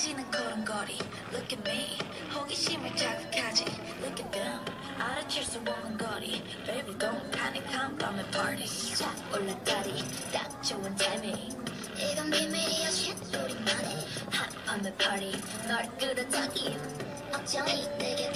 당신은 걸음걸이 Look at me 호기심을 자극하지 Look at them 알아챌 수 없는 거리 Baby don't panic 한 밤의 party 쫙 올라가리 딱 좋은 타이밍 이건 비밀이야 shit 소리만 해 Hot on the party 널 끌어당김 억정이 내게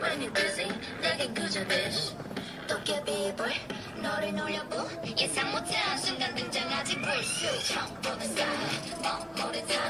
When you busy 내겐 그저 dish 도깨비불 너를 놀려고 예상 못한 순간 등장하지 불수 처음 보는 사람 멍 모르다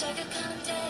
자극하는데